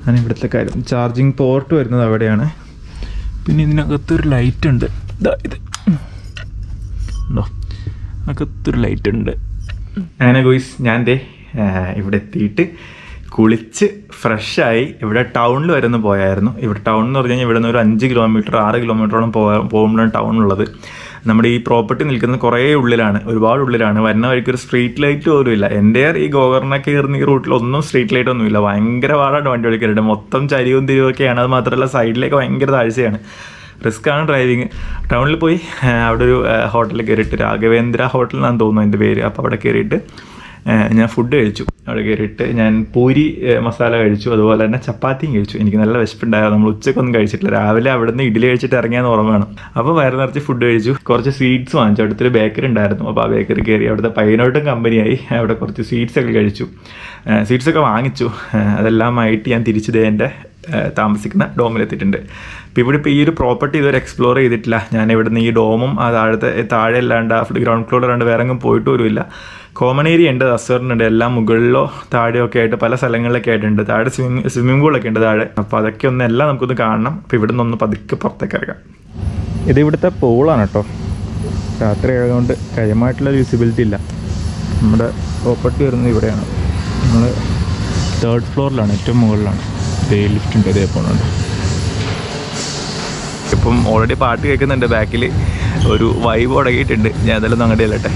ഞാൻ ഇവിടുത്തെ കാര്യം ചാർജിങ് പോർട്ട് വരുന്നത് അവിടെയാണ്. പിന്നെ ഇതിനകത്തൊരു ലൈറ്റ് ഉണ്ട്. ഇതാ ഇത്. ഉണ്ടോ? അകത്തൊരു ലൈറ്റ് ഉണ്ട്. അങ്ങനെ ഗോയ്സ് ഞാൻ ദേ ഇവിടെ എത്തിയിട്ട് കുളിച്ച് ഫ്രഷായി ഇവിടെ ടൗണിൽ വരെ ഒന്ന് പോയായിരുന്നു. ഇവിടെ ടൗൺ എന്ന് പറഞ്ഞു കഴിഞ്ഞാൽ ഇവിടെ നിന്ന് ഒരു അഞ്ച് കിലോമീറ്റർ ആറ് കിലോമീറ്ററോളം പോകാൻ പോകുമ്പോഴാണ് ടൗൺ ഉള്ളത്. നമ്മുടെ ഈ പ്രോപ്പർട്ടി നിൽക്കുന്നത് കുറേ ഉള്ളിലാണ് ഒരുപാട് ഉള്ളിലാണ്. വരുന്ന വഴിക്ക് ഒരു സ്ട്രീറ്റ് ലൈറ്റ് പോലും ഇല്ല. എന്റെ ഈ ഗോവർണ കയറുന്ന ഈ റൂട്ടിൽ ഒന്നും സ്ട്രീറ്റ് ലൈറ്റ് ഒന്നും ഇല്ല. ഭയങ്കര പാടാണ് വണ്ടി ഓടിക്കാനായിട്ട്. മൊത്തം ചരിവും തിരിവൊക്കെയാണ് അത് മാത്രമല്ല സൈഡിലേക്ക് ഭയങ്കര താഴ്ചയാണ്. റിസ്ക് ആണ് ഡ്രൈവിങ് ടൗണിൽ പോയി അവിടെ ഒരു ഹോട്ടലിൽ കയറിയിട്ട് രാഘവേന്ദ്ര ഹോട്ടൽ എന്നാണ് തോന്നുന്നു എന്റെ പേര്. അപ്പോൾ അവിടെ കയറിയിട്ട് ഞാൻ ഫുഡ് കഴിച്ചു. അവിടെ കയറിയിട്ട് ഞാൻ പൂരി മസാല കഴിച്ചു. അതുപോലെ തന്നെ ചപ്പാത്തിയും കഴിച്ചു. എനിക്ക് നല്ല വിശപ്പുണ്ടായിരുന്നു. നമ്മൾ ഉച്ചക്കൊന്നും കഴിച്ചിട്ടില്ല. രാവിലെ അവിടെ നിന്ന് ഇഡ്ഡലി കഴിച്ചിട്ട് ഇറങ്ങിയാന്ന് ഓർമ്മയാണ് അപ്പോൾ വയറ് നിറച്ച് ഫുഡ് കഴിച്ചു. കുറച്ച് സ്വീറ്റ്സ് വാങ്ങിച്ചു. അടുത്തൊരു ബേക്കറി ഉണ്ടായിരുന്നു. അപ്പോൾ ആ ബേക്കറി കയറി അവിടുത്തെ പൈനോട്ടും കമ്പനിയായി അവിടെ കുറച്ച് സ്വീറ്റ്സ് ഒക്കെ കഴിച്ചു. സ്വീറ്റ്സ് ഒക്കെ വാങ്ങിച്ചു. അതെല്ലാമായിട്ട് ഞാൻ തിരിച്ചു ദേ എന്റെ താമസിക്കുന്ന ഡോമിലെത്തിയിട്ടുണ്ട് ഇപ്പോൾ ഇവിടെ ഇപ്പോൾ ഈ ഒരു പ്രോപ്പർട്ടി ഇതുവരെ എക്സ്പ്ലോർ ചെയ്തിട്ടില്ല. ഞാൻ ഇവിടുന്ന് ഈ ഡോമും ആ താഴത്തെ താഴെ അല്ലാണ്ട് ആ ഗ്രൗണ്ട് ഫ്ലോർ അല്ലാണ്ട് വേറെ എങ്ങും പോയിട്ട് പോലുമില്ല. കോമൺ ഏരിയ ഉണ്ട് റെസ്റ്റോറന്റ് എല്ലാം മുകളിലോ താഴെയോ ഒക്കെ ആയിട്ട് പല സ്ഥലങ്ങളിലൊക്കെ ആയിട്ടുണ്ട് താഴെ സ്വിമ്മിംഗ് സ്വിമ്മിംഗ് പൂളൊക്കെ ഉണ്ട് താഴെ. അപ്പോൾ അതൊക്കെ ഒന്ന് എല്ലാം നമുക്കൊന്ന് കാണണം. അപ്പോൾ ഇവിടെ നിന്ന് പതുക്കെ പുറത്തേക്ക് ഇറങ്ങാം. ഇത് ഇവിടുത്തെ പൂളാണ് കേട്ടോ. രാത്രി ആയതുകൊണ്ട് കാര്യമായിട്ടുള്ള വിസിബിലിറ്റി ഇല്ല. നമ്മുടെ പ്രോപ്പർട്ടി വരുന്നത് ഇവിടെയാണ്. നമ്മൾ തേർഡ് ഫ്ലോറിലാണ് ഏറ്റവും മുകളിലാണ്. ഇതേ ലിഫ്റ്റ് ഉണ്ട് ഇതേ പോണുണ്ട് ഇപ്പം ഓൾറെഡി പാട്ട് കേൾക്കുന്നുണ്ട് ബാക്കിൽ ഒരു വൈബ് തുടങ്ങിയിട്ടുണ്ട് ഞാൻ അതെല്ലാം അങ്ങോട്ട് ചെല്ലട്ടെ.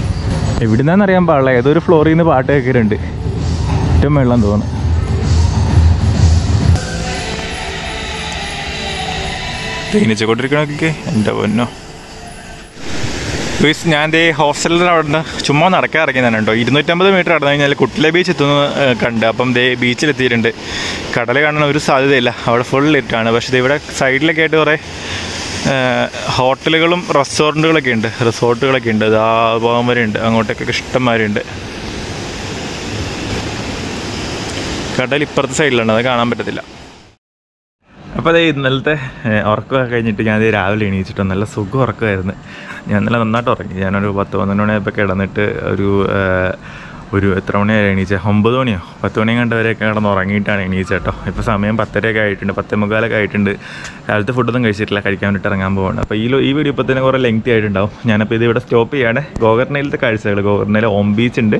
എവിടുന്നാന്ന് അറിയാൻ പാടില്ല. ഏതൊരു ഫ്ലോറിൽ നിന്ന് പാട്ട് കേൾക്കലുണ്ട്. ഏറ്റവും വെള്ളം തോന്നുന്നു. തേനീച്ചക്കൊണ്ടിരിക്കണൊക്കെ. എന്റെ പൊന്നോ. ലൂയിസ് ഞാൻ എന്റെ ഹോസ്റ്റലിൽ അവിടെ നിന്ന് ചുമ്മാ നടക്കാൻ ഇറങ്ങിയതാണ് കേട്ടോ ഇരുന്നൂറ്റമ്പത് മീറ്റർ നടന്നു കഴിഞ്ഞാൽ കുട്ടിലെ ബീച്ച് എത്തുന്നത് കണ്ട്. അപ്പം ദേ ബീച്ചിലെത്തിയിട്ടുണ്ട് കടൽ കാണാൻ ഒരു സാധ്യതയില്ല. അവിടെ ഫുൾ ലിറ്റാണ് പക്ഷേ ഇവിടെ സൈഡിലൊക്കെ ആയിട്ട് കുറേ ഹോട്ടലുകളും റെസ്റ്റോറന്റുകളൊക്കെ ഉണ്ട്. റിസോർട്ടുകളൊക്കെ ഉണ്ട്. പോകാൻ വരെ ഉണ്ട് അങ്ങോട്ടൊക്കെ ഇഷ്ടംമാരുണ്ട്. കടൽ ഇപ്പുറത്തെ സൈഡിലാണ്. അത് കാണാൻ പറ്റത്തില്ല. അപ്പോൾ അതേ ഇന്നലത്തെ ഉറക്കമൊക്കെ കഴിഞ്ഞിട്ട് ഞാൻ രാവിലെ എണീച്ചിട്ട് നല്ല സുഖം ഉറക്കമായിരുന്നു. ഞാൻ നല്ല നന്നായിട്ട് ഉറങ്ങി. ഞാനൊരു പത്ത് പന്ത്രണ്ട് മണിയായപ്പോൾ കിടന്നിട്ട് ഒരു ഒരു എത്ര മണിയായി എണീച്ചത് ഒമ്പത് മണിയോ? പത്ത് മണിയും കണ്ടവരെയൊക്കെ കിടന്ന് ഉറങ്ങിയിട്ടാണ് എണീച്ചത് കേട്ടോ ഇപ്പോൾ സമയം പത്തരയൊക്കെ ആയിട്ടുണ്ട് പത്തേ മുക്കാലൊക്കെ ആയിട്ടുണ്ട്. കാലത്ത് ഫുഡൊന്നും കഴിച്ചിട്ടില്ല കഴിക്കാൻ വേണ്ടിയിട്ട് ഇറങ്ങാൻ പോകുന്നുണ്ട് അപ്പോൾ ഈ ഈ വീഡിയോ ഇപ്പോൾ തന്നെ കുറേ ലെങ്തി ആയിട്ടുണ്ടാവും. ഞാനപ്പോൾ ഇത് ഇവിടെ സ്റ്റോപ്പ് ചെയ്യാണ്. ഗോകർണയിലത്തെ കാഴ്ചകൾ ഗോകർണയിലെ ഓം ബീച്ച് ഉണ്ട്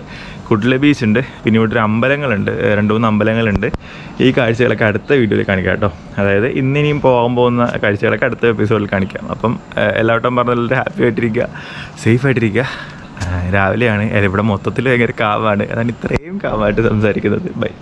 കുട്ടിലെ ബീച്ച് ഉണ്ട് പിന്നെ ഇവിടെ ഒരു അമ്പലങ്ങളുണ്ട് രണ്ട് മൂന്ന് അമ്പലങ്ങളുണ്ട്. ഈ കാഴ്ചകളൊക്കെ അടുത്ത വീഡിയോയിൽ കാണിക്കാം കേട്ടോ. അതായത് ഇന്നിനിയും പോകാൻ പോകുന്ന കാഴ്ചകളൊക്കെ അടുത്ത എപ്പിസോഡിൽ കാണിക്കാം. അപ്പം എല്ലാവട്ടും പറഞ്ഞ ഹാപ്പി ആയിട്ടിരിക്കുക സേഫ് ആയിട്ടിരിക്കുക. രാവിലെയാണ്. ഇവിടെ മൊത്തത്തിൽ ഭയങ്കര കാവാണ്. അതാണ് ഇത്രയും കാവായിട്ട് സംസാരിക്കുന്നത്. ബൈ